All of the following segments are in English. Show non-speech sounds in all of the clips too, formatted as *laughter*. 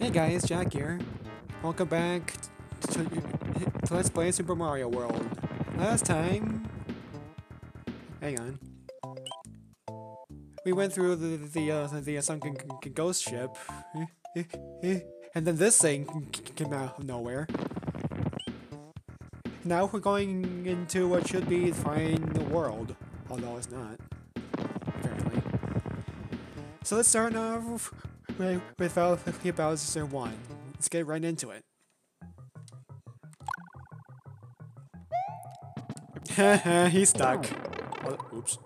Hey guys, Jack here. Welcome back to, to Let's Play Super Mario World. Last time... Hang on. We went through the the uh, the sunken ghost ship, *laughs* and then this thing came out of nowhere. Now we're going into what should be find the world, although it's not, apparently. So let's start off with, with Bowser 1. Let's get right into it. *laughs* He's stuck. Oh, oops.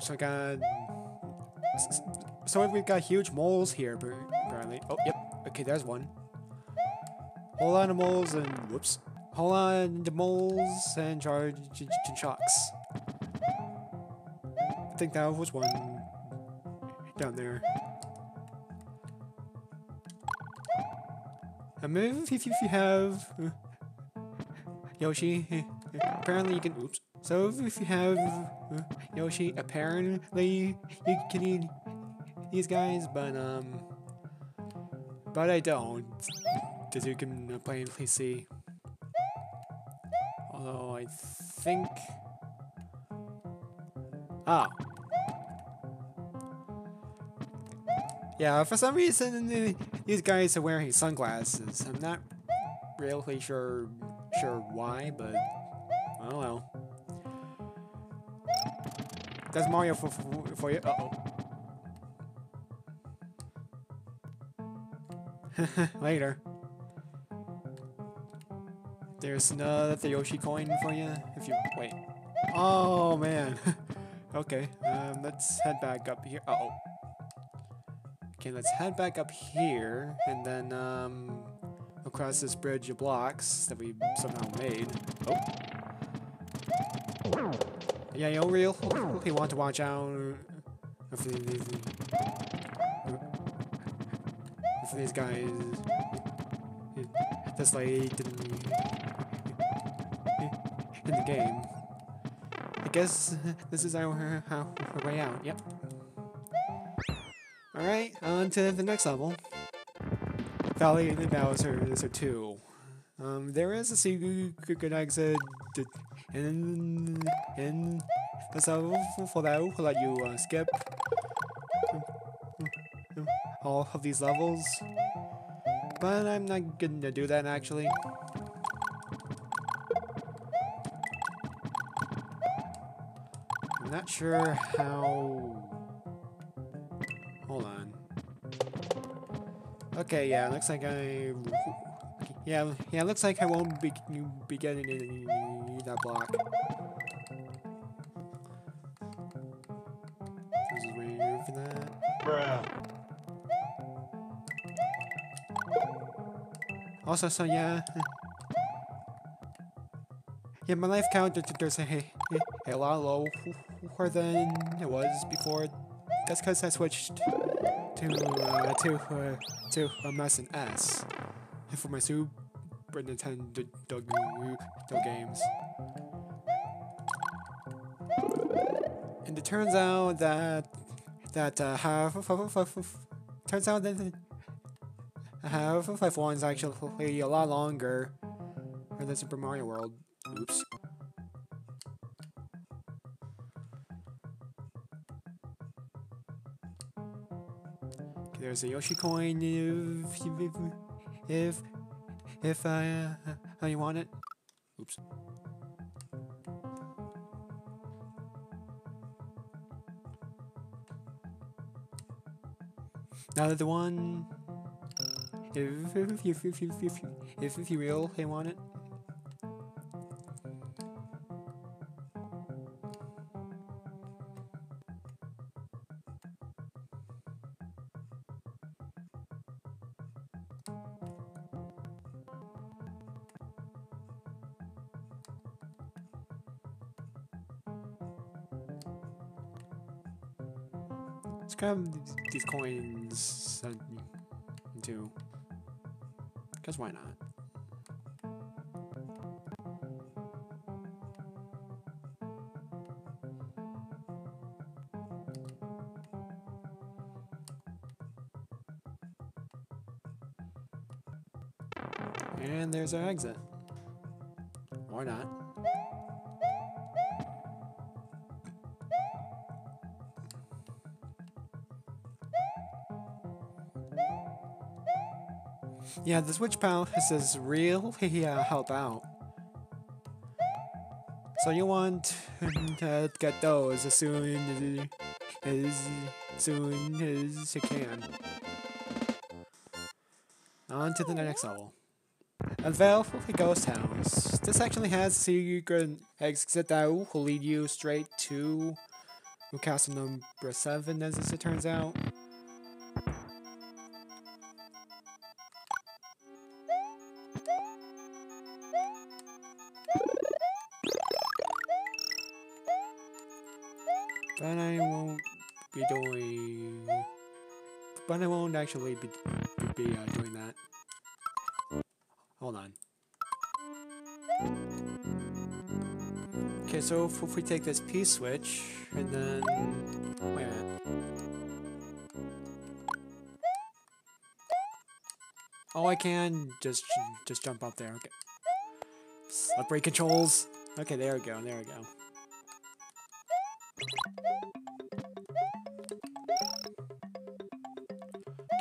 So I got... So we've got huge moles here, apparently. Oh, yep. Okay, there's one. Whole lot of moles and... Whoops. Whole lot of moles and charge and shocks. I think that was one down there. I maybe if you have uh, Yoshi, apparently you can. Oops. So if you have uh, Yoshi, apparently you can eat these guys, but um, but I don't, as you can plainly see. Although I think. Ah. Yeah, for some reason these guys are wearing sunglasses. I'm not really sure sure why, but oh well. That's Mario for for, for you. Uh oh. *laughs* Later. There's another Yoshi coin for you. If you wait. Oh man. *laughs* okay. Um, let's head back up here. Uh oh. Okay, let's head back up here, and then, um, across this bridge of blocks that we somehow made. Oh. Yeah, you real. You want to watch out if these, if these guys this late in, in the game. I guess this is our, our way out. Yep. Alright, on to the next level. Valley and the Bowser is a 2. Um, there is a secret exit in, in this level for that will let you uh, skip all of these levels. But I'm not gonna do that actually. I'm not sure how Okay, yeah, looks like I... Yeah, yeah, looks like I won't be, be getting that block. This is weird for that. Bruh. Also, so yeah... Yeah, my life count there's a, a, a lot lower than it was before. That's because I switched to uh, to uh, to Mesen-S for my Super Nintendo games. And it turns out that that uh, half turns out that half of Life One is actually a lot longer than Super Mario World. Oops. There's a Yoshi coin if if if, I uh, you want it. Oops. Now the one if if if if if if, if, if you really want it. Um, these coins sent to? Because why not? And there's our exit. Why not. Yeah, the switch palace is real. *laughs* Yeah, help out. So you want to get those as soon as, as soon as you can. On to the next level. Unveil Ghost House. This actually has a secret exit that will lead you straight to castle number 7 as it turns out. But I won't be doing... But I won't actually be, be uh, doing that. Hold on. Okay, so if, if we take this P-switch, and then... Wait a minute. Oh, I can just just jump up there. Okay. Slippery controls. Okay, there we go. There we go.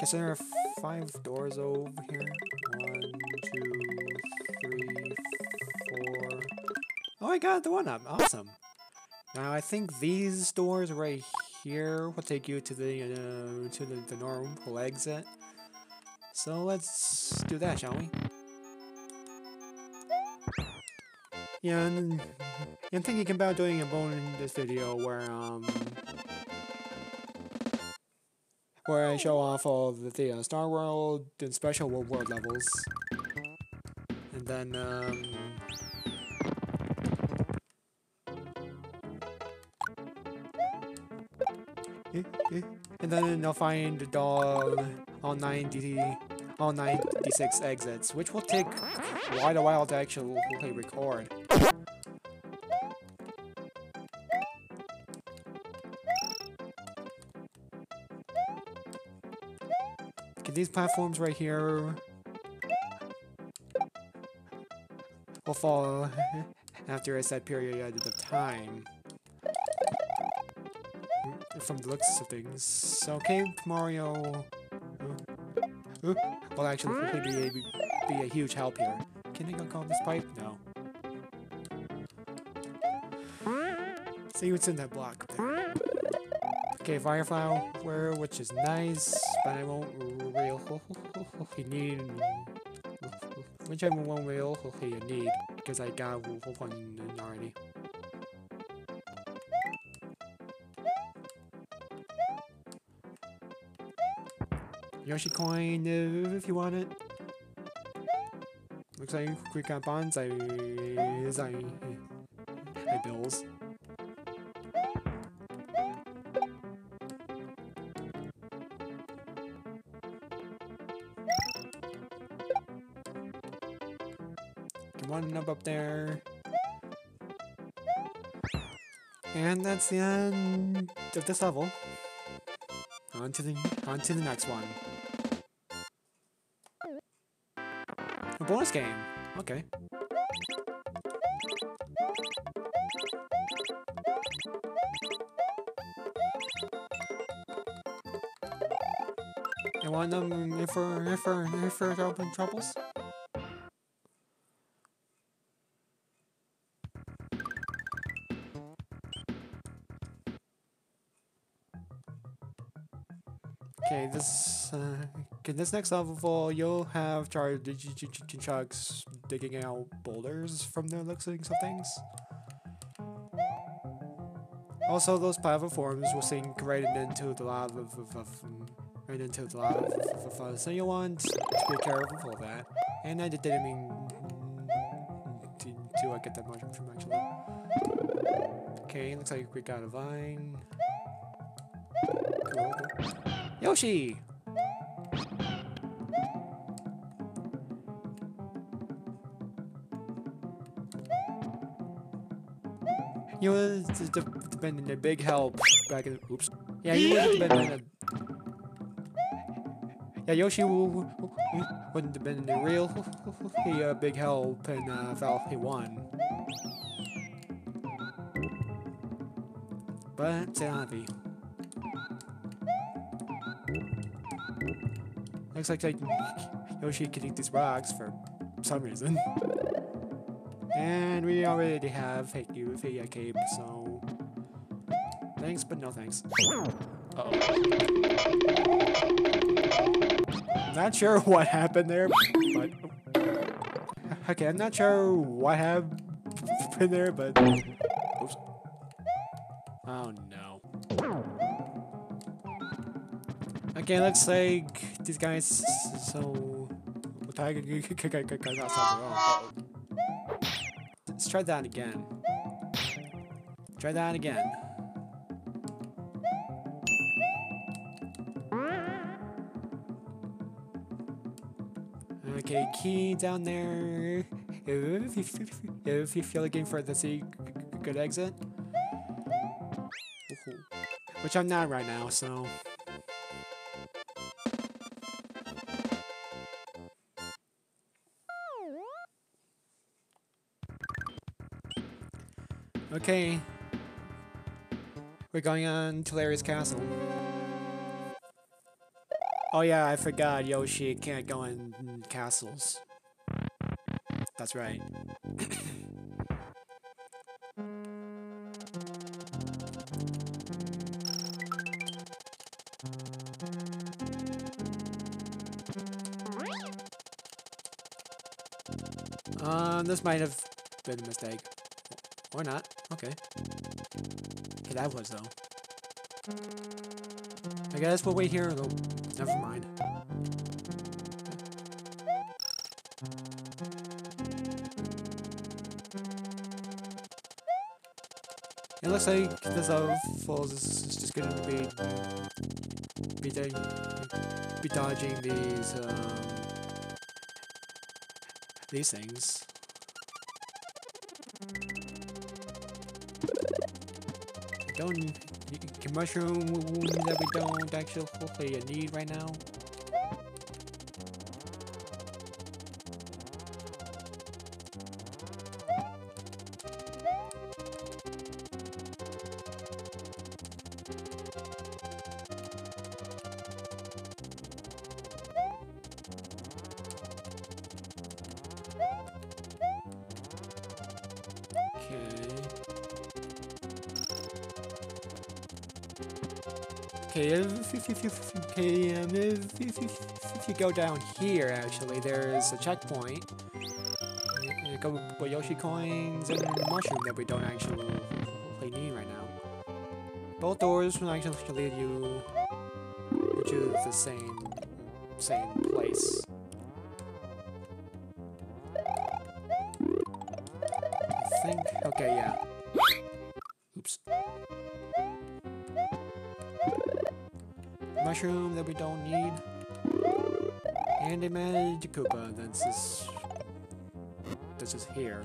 So there are five doors over here. One, two, three, four. Oh, I got the one up. Awesome. Now I think these doors right here will take you to the uh, to the, the normal exit. So let's do that, shall we? Yeah, and I'm thinking about doing a bonus video where um where I show off all the, the uh, Star World and Special World World levels, and then um. And then I'll find all, all 90, all 96 exits, which will take quite a while to actually record. These platforms right here will fall *laughs* after a set period of time. From the looks of things. Okay, Mario will actually be a, be a huge help here. Can I go call this pipe? No. See what's in that block there. Okay, Firefly, where which is nice, but I won't real you need which I won't real you need because I got one already. Yoshi coin if you want it. Looks like we got Banzai, I, I bills. One up up there. And that's the end of this level. On to the on to the next one. A bonus game. Okay. You want them if for if for if for open troubles? Okay, this uh, this next level you'll have Chargin' Chucks digging out boulders from the looks of things. Also, those platforms will sink right into the lava, right into the lava, so you want to be careful of that. And I didn't mean to, to uh, get that much from actually. Okay, looks like we got a vine. Yoshi! You would have been a big help back in. Oops. Yeah, you would have been a. Yeah, Yoshi wouldn't have been a real *laughs* he a big help in uh, Valheim 1. But c'est la vie. Looks like, like Yoshi can eat these rocks for some reason. And we already have Thank you Fia Cape, so thanks, but no thanks. Uh oh. Not sure what happened there, but okay, I'm not sure what happened there, but Okay, looks like these guys so. Let's try that again. Try that again. Okay, key down there. If you, if you feel looking for the good exit. Which I'm not right now, so. Okay. We're going on to Larry's castle. Oh yeah, I forgot Yoshi can't go in castles. That's right. um, *coughs* this might have been a mistake. Or not. Okay. Okay, that was though. I guess we'll wait here though. Never mind. It looks like this falls is just gonna be be, be dodging these um, these things. Don't mushroom that we don't actually need right now. Okay, um, if, you go down here, actually, there's a checkpoint. You go with Yoshi coins and mushroom that we don't actually need right now. Both doors will actually lead you to the same same place. I think. Okay, yeah. Mushroom that we don't need. And a Magikoopa that's just that's just here.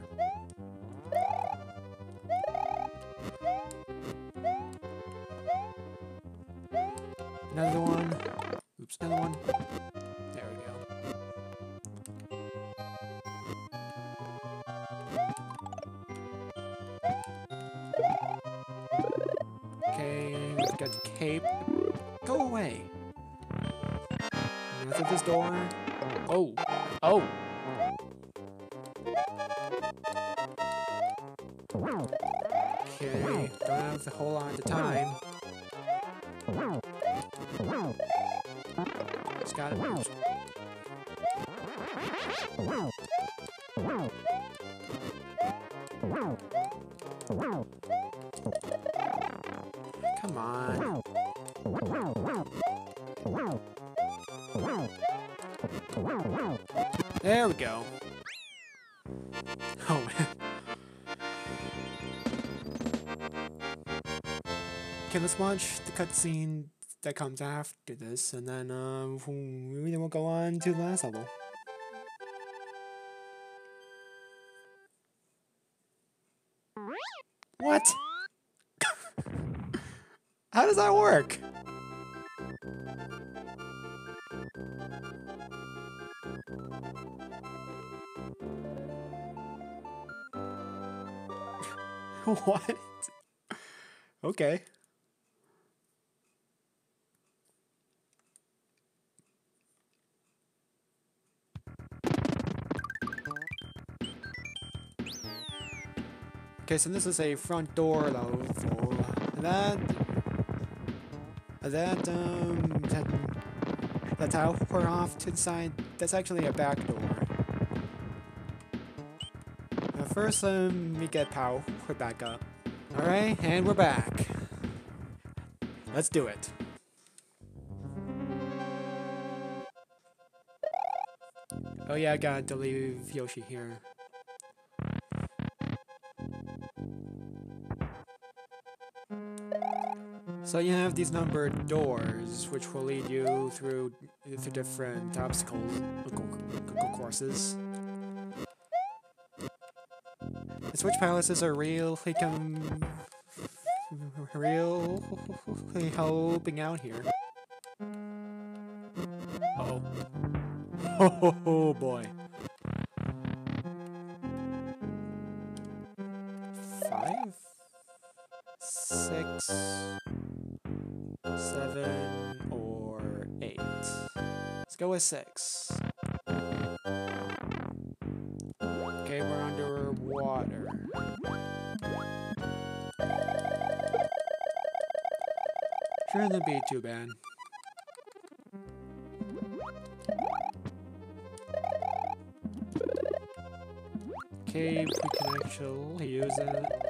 Look at this door. Oh. Oh. Okay, don't have a whole lot of time. Just got it. Oops. There we go. Oh man. Okay, let's watch the cutscene that comes after this, and then um, then we'll go on to the last level. What? *laughs* How does that work? *laughs* what? Okay. Okay, so this is a front door level. That that um that that tower off to the side. That's actually a back door. First, um, we get power back up. All right, and we're back. Let's do it. Oh yeah, I got to leave Yoshi here. So you have these numbered doors, which will lead you through the different obstacle courses. Switch Palaces are really come really helping out here. Uh oh. *laughs* Oh boy. Five? Six? Seven? Or eight? Let's go with six. Shouldn't be too bad. Okay, we can actually use it.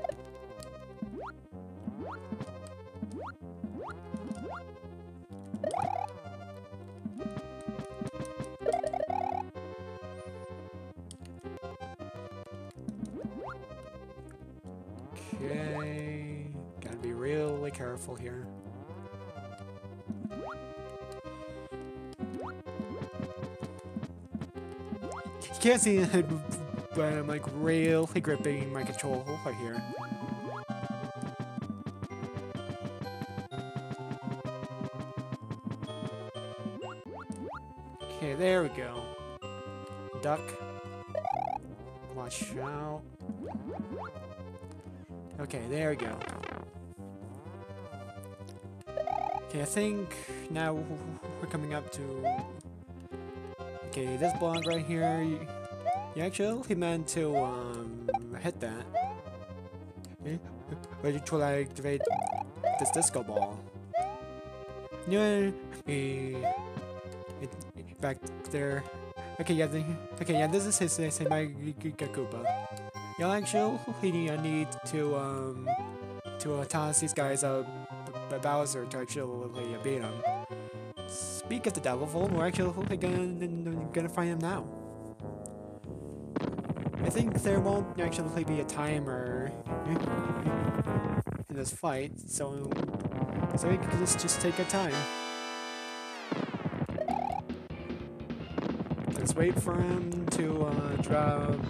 Can't see it, but I'm like really gripping my control right here. Okay, there we go. Duck. Watch out. Okay, there we go. Okay, I think now we're coming up to... Okay, this block right here, you, actually meant to um, hit that. Try to activate this disco ball. Yeah, it, back there. Okay, yeah, the, okay, yeah, this is his, his my Koopa. You'll actually need to um to uh, toss these guys uh B Bowser to actually uh, beat him. Speak of the devil, we're actually gonna gonna find him now. I think there won't actually be a timer in this fight, so so we can just just take our time. Let's wait for him to uh, drop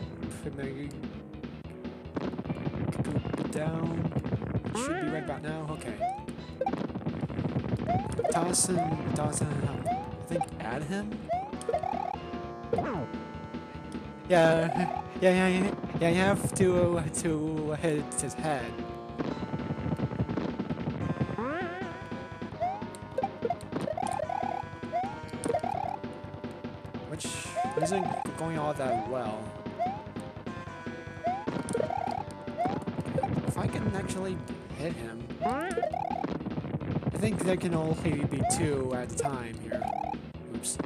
down. It should be right about now. Okay. Toss him. Toss. I think add him. Yeah. Yeah. Yeah. Yeah. Yeah. You have to uh, to hit his head. Which isn't going all that well. If I can actually hit him. I think there can only be two at a time here. Oops.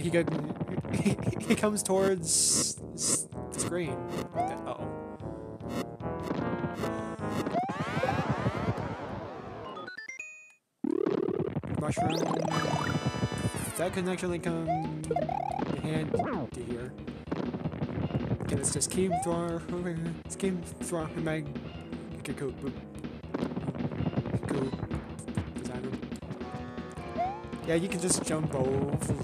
He got *laughs* he comes towards the screen. Uh oh. Mushroom. That can actually come in handy here. Okay, let's just keep throwing. Let's keep throwing my Goop. Yeah, you can just jump over.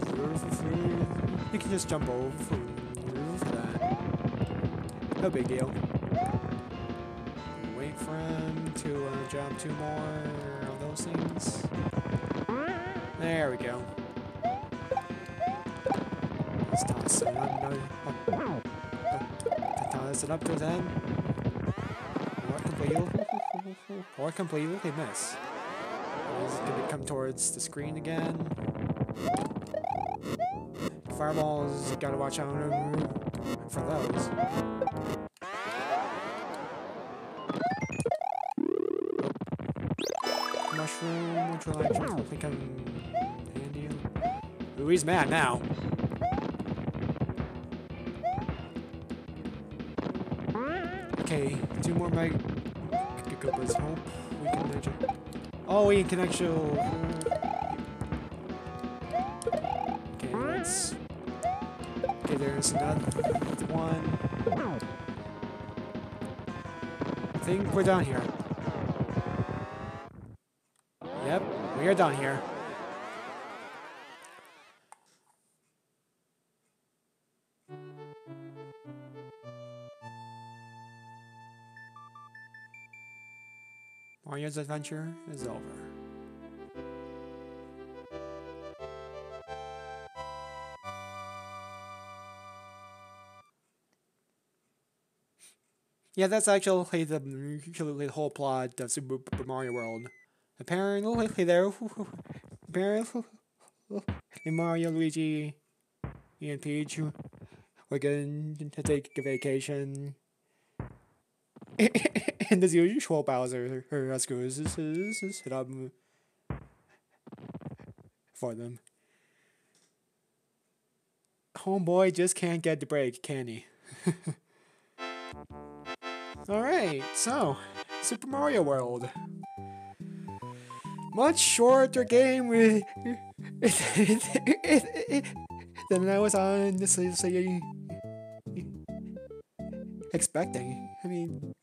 You can just jump over that. no big deal. Wait for him to uh, drop two more of those things. There we go. Let's toss it up, no, up, up, toss it up to his head. Or completely, or completely miss. He's gonna come towards the screen again. Fireballs, gotta watch out for those. Mushroom, which will actually I'm handy. Ooh, he's mad now. Okay, two more mag. Let's hope we can actually. Oh, we can actually. Okay, let's. Okay, there's another one. I think we're done here. Yep, we are done here. Mario's adventure is over. Yeah, that's actually the, the whole plot of Super Mario World. Apparently, there, apparently, Mario, Luigi, and Peach we're going to take a vacation. *laughs* and as usual, Bowser hit up for them. Homeboy just can't get the break, can he? *laughs* Alright, so, Super Mario World. Much shorter game with *laughs* than I was honestly expecting. I mean,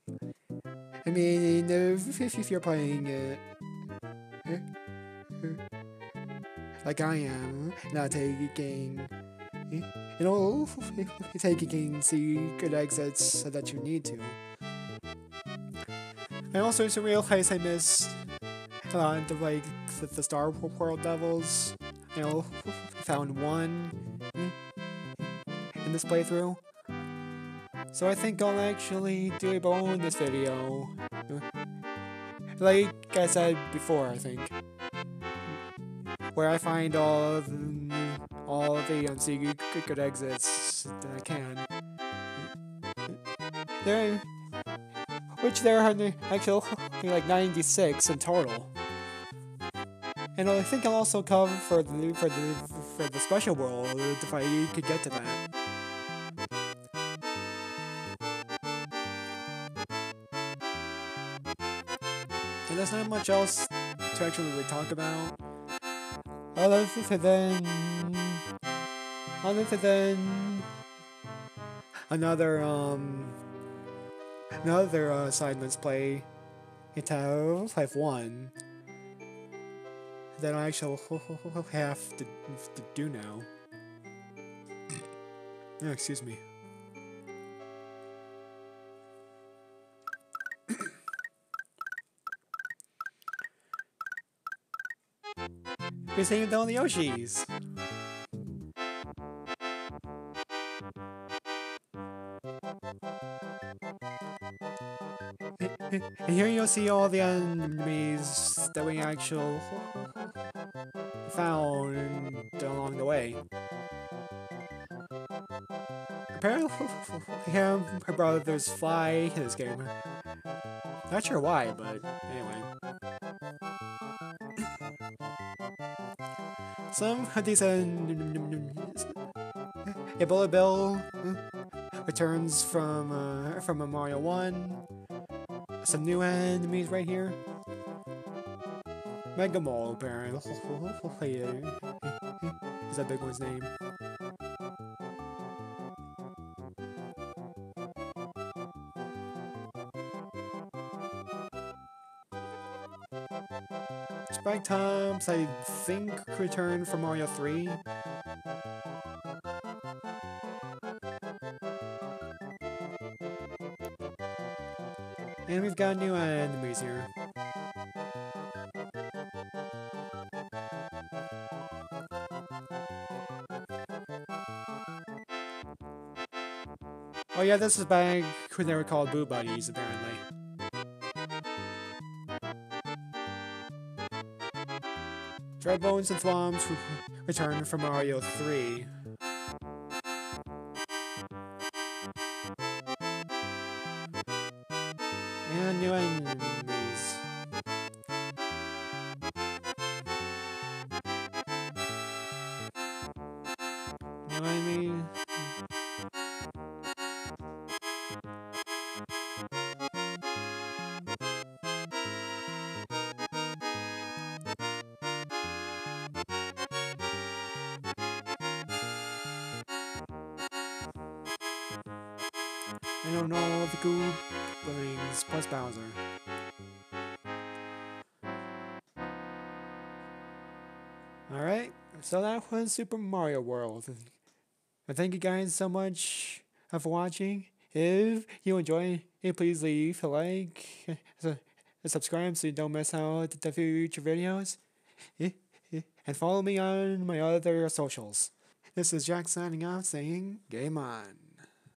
I mean, if, you're playing it eh, eh, like I am, not taking, eh, you know, taking secret exits that you need to. I also realized I missed a lot of like the, the Star World levels. You know, found one in this playthrough. So I think I'll actually do a this video. Like I said before, I think. Where I find all of the, all of the secret exits that I can. There, which there are actually like 96 in total. And I think I'll also cover for the for the for the special world if I could get to that. There's not much else to actually really talk about. Other than other than another um another uh, side let's play it have one that I actually have to, to do now. *clears throat* oh, excuse me. We're saving down the Yoshis. *laughs* And here you'll see all the enemies that we actually found along the way. Apparently, *laughs* him, her brothers fly in this game. Not sure why, but anyway. Some these uh, Ebola Bill returns from uh, from a Mario 1 some new enemies right here. Mega Mole, apparently. *laughs* Is that big one's name? Spike Tops, I think, return for Mario 3. And we've got new uh, enemies here. Oh yeah, this is back when they were called Boo Buddies, apparently. Dry Bones and Thwomps return from Mario 3. And new enemies. New enemy. I don't know all the Goop Billings plus Bowser. Alright, so that was Super Mario World. And thank you guys so much for watching. If you enjoy it, please leave a like and subscribe so you don't miss out the future videos. And follow me on my other socials. This is Jack signing off saying game on.